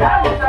Dale,